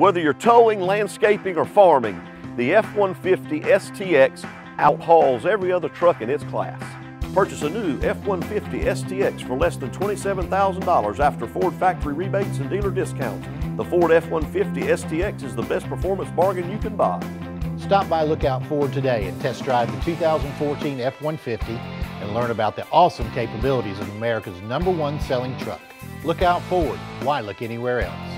Whether you're towing, landscaping, or farming, the F-150 STX outhauls every other truck in its class. Purchase a new F-150 STX for less than $27,000 after Ford factory rebates and dealer discounts. The Ford F-150 STX is the best performance bargain you can buy. Stop by Lookout Ford today and test drive the 2014 F-150 and learn about the awesome capabilities of America's number one selling truck. Lookout Ford, why look anywhere else?